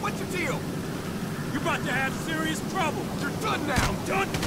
What's your deal? You're about to have serious trouble. You're done now. Done?